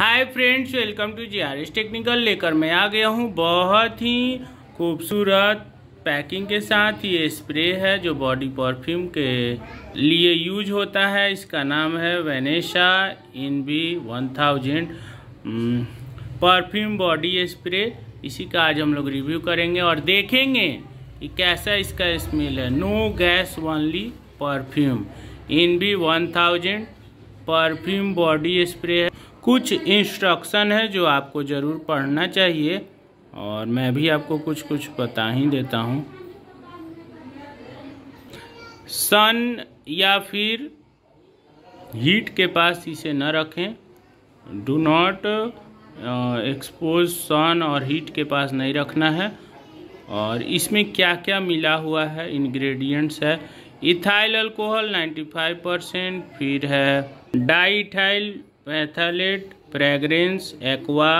Hi friends welcome to G R S technical लेकर मैं आ गया हूँ बहुत ही खूबसूरत पैकिंग के साथ। ये स्प्रे है जो बॉडी परफ्यूम के लिए यूज़ होता है। इसका नाम है Vanesa in B one thousand perfume body spray इसी का आज हम लोग रिव्यू करेंगे और देखेंगे कि कैसा इसका स्मेल है। No gas only perfume in B one thousand perfume body spray है। कुछ इंस्ट्रक्शन है जो आपको ज़रूर पढ़ना चाहिए, और मैं भी आपको कुछ कुछ बता ही देता हूँ। सन या फिर हीट के पास इसे न रखें। डू नॉट एक्सपोज सन और हीट के पास नहीं रखना है। और इसमें क्या क्या मिला हुआ है? इंग्रेडिएंट्स है। इथाइल अल्कोहल 95 परसेंट फिर है diethyl phthalate, fragrance, aqua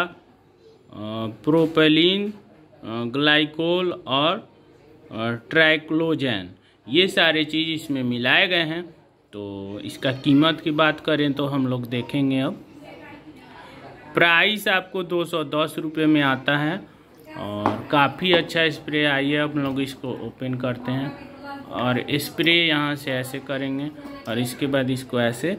propylene glycol और ट्राइक्लोजैन। ये सारे चीज़ इसमें मिलाए गए हैं। तो इसका कीमत की बात करें तो हम लोग देखेंगे अब। प्राइस आपको दो सौ दस रुपये में आता है और काफ़ी अच्छा स्प्रे आइए, हम लोग इसको ओपन करते हैं। और स्प्रे यहाँ से ऐसे करेंगे और इसके बाद इसको ऐसे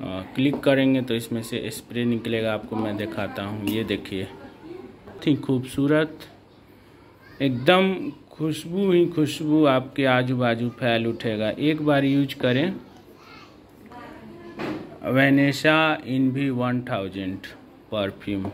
क्लिक करेंगे तो इसमें से स्प्रे निकलेगा आपको, मैं दिखाता हूँ। ये देखिए, इतनी खूबसूरत, एकदम खुशबू ही खुशबू आपके आजू बाजू फैल उठेगा। एक बार यूज़ करें। वेनेशा इन भी वन थाउज़ेंड परफ्यूम